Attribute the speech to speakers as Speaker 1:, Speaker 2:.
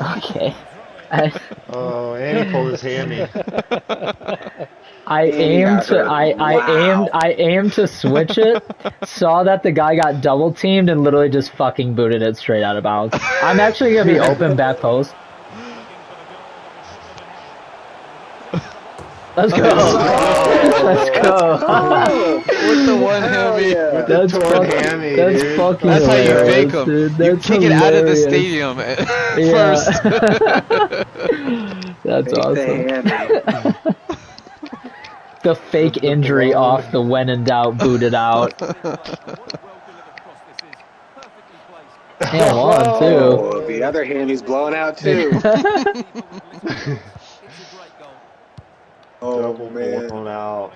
Speaker 1: Okay. I,
Speaker 2: Oh, and he pulled his hammy.
Speaker 1: I aimed to. I, I
Speaker 3: Wow.
Speaker 1: aimed I aimed to switch it, saw that the guy got double teamed and literally just fucking booted it straight out of bounds. I'm actually gonna be open back post. Let's go. Let's go.
Speaker 4: Oh, Oh, with the one
Speaker 3: Hell
Speaker 4: hammy.
Speaker 3: yeah.
Speaker 1: That's
Speaker 2: torn
Speaker 1: fucking,
Speaker 2: hammy,
Speaker 1: that's
Speaker 2: dude.
Speaker 1: fucking
Speaker 4: That's how you fake them.
Speaker 1: dude.
Speaker 4: You
Speaker 1: That's
Speaker 4: kick it out of the
Speaker 1: hilarious.
Speaker 4: stadium
Speaker 1: Yeah.
Speaker 4: first.
Speaker 1: That's
Speaker 3: Fake
Speaker 1: awesome.
Speaker 3: hammy.
Speaker 1: The fake injury off the when in doubt booted out. And one too.
Speaker 3: Oh, the other hammy's blowing out too. oh
Speaker 2: Double
Speaker 3: man.
Speaker 2: blown out.